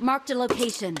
Marked a location.